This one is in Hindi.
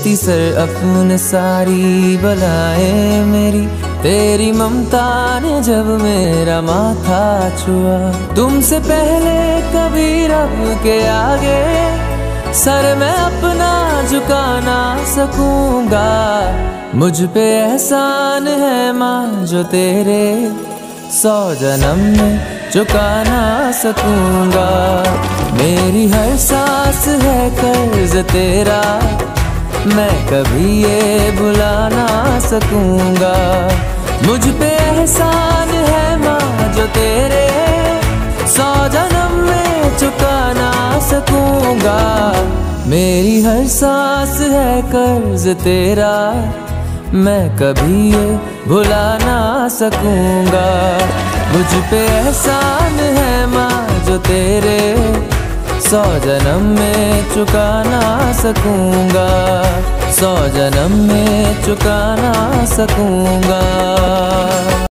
लेती सर अपने सारी बलाए मेरी। तेरी ममता ने जब मेरा माथा छुआ, तुमसे पहले कभी रब के आगे। सर मैं अपना झुका ना सकूँगा, मुझ पे एहसान है माँ जो तेरे सौ जन्म में चुका ना सकूँगा। मेरी हर सांस है कर्ज तेरा मैं कभी ये भुला ना सकूँगा। मुझ पे एहसान है माँ जो तेरे सौ जन्म में चुका ना सकूँगा। मेरी हर सांस है कर्ज तेरा। मैं कभी ये भुला ना सकूँगा। मुझ पे एहसान है माँ जो तेरे सौ जन्म में चुका ना सकूँगा। सौ जन्म में चुका ना सकूँगा।